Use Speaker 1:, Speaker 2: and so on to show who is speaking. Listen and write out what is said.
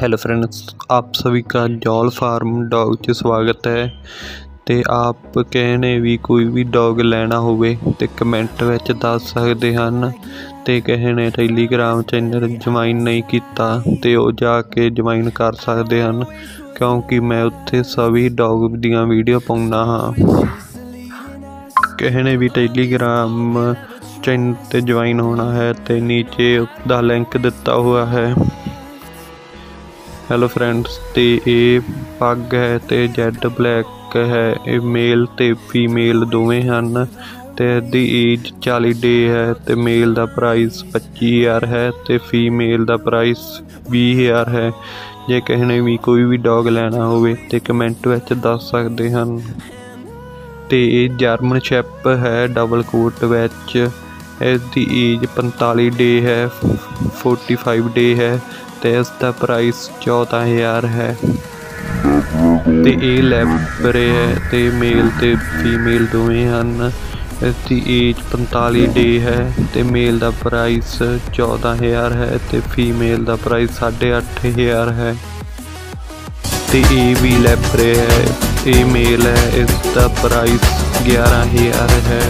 Speaker 1: Hello friends आप सभी का जॉल फार्म डॉग 'ਚ ਸਵਾਗਤ ਹੈ ਤੇ ਆਪ ਕਹਿੰਨੇ ਵੀ ਕੋਈ ਵੀ ਡੌਗ ਲੈਣਾ ਹੋਵੇ ਤੇ ਕਮੈਂਟ ਵਿੱਚ ਦੱਸ ਸਕਦੇ ਹਨ ਤੇ ਕਿਸੇ ਨੇ ਟੈਲੀਗ੍ਰਾਮ ਚੈਨਲ ਜੁਆਇਨ ਨਹੀਂ ਕੀਤਾ ਤੇ ਉਹ ਜਾ ਕੇ ਜੁਆਇਨ ਕਰ ਸਕਦੇ ਹਨ ਕਿਉਂਕਿ ਮੈਂ ਉੱਥੇ ਸਭੀ ਡੌਗ ਦੀਆਂ ਵੀਡੀਓ ਪਾਉਂਦਾ ਹਾਂ ਕਿਸੇ ਨੇ ਵੀ ਟੈਲੀਗ੍ਰਾਮ ਚੈਨਲ ਤੇ ਜੁਆਇਨ ਹੋਣਾ ਹੈ ਤੇ ਨੀਚੇ ਦਾ ਲਿੰਕ ਦਿੱਤਾ ਹੋਇਆ ਹੈ ਹੈਲੋ ਫਰੈਂਡਸ ਤੇ ਇਹ ਪੱਗ ਹੈ ਤੇ ਜੈਡ ਬਲੈਕ ਹੈ। ਇਹ ਮੇਲ ਤੇ ਫੀਮੇਲ ਦੋਵੇਂ ਹਨ ਤੇ ਦੀ ਏਜ 40 ਡੇ ਹੈ ਤੇ ਮੇਲ ਦਾ ਪ੍ਰਾਈਸ 25000 ਹੈ ਤੇ ਫੀਮੇਲ ਦਾ ਪ੍ਰਾਈਸ 20000 ਹੈ। ਜੇ ਕਿਸੇ ਨੇ ਵੀ ਕੋਈ ਵੀ ਡੌਗ ਲੈਣਾ ਹੋਵੇ ਤੇ ਕਮੈਂਟ ਵਿੱਚ ਦੱਸ ਸਕਦੇ ਹਨ। ਤੇ ਇਹ ਜਰਮਨ ਸ਼ੈਪ ਹੈ ਡਬਲ ਕੋਟ ਵਿੱਚ। ਇਸ ਦੀ ਏਜ 45 ਡੇ ਹੈ 45 ਡੇ ਹੈ ਅਤੇ ਇਸ ਦਾ ਪ੍ਰਾਈਸ 14000 ਹੈ। ਅਤੇ ਇਹ ਲੈਬਰੇ ਹੈ ਅਤੇ ਮੇਲ ਅਤੇ ਫੀਮੇਲ ਦੋਵੇਂ ਹਨ। ਇਸ ਦੀ ਏਜ 45 ਡੇ ਹੈ ਅਤੇ ਮੇਲ ਦਾ ਪ੍ਰਾਈਸ 14000 ਹੈ ਅਤੇ ਫੀਮੇਲ ਦਾ ਪ੍ਰਾਈਸ 8500 ਹੈ। ਤੇ ਇਹ ਵੀ ਲੈਬਰੇ ਹੈ, ਇਹ ਮੇਲ ਹੈ, ਇਸ ਦਾ ਪ੍ਰਾਈਸ 11000 ਹੈ।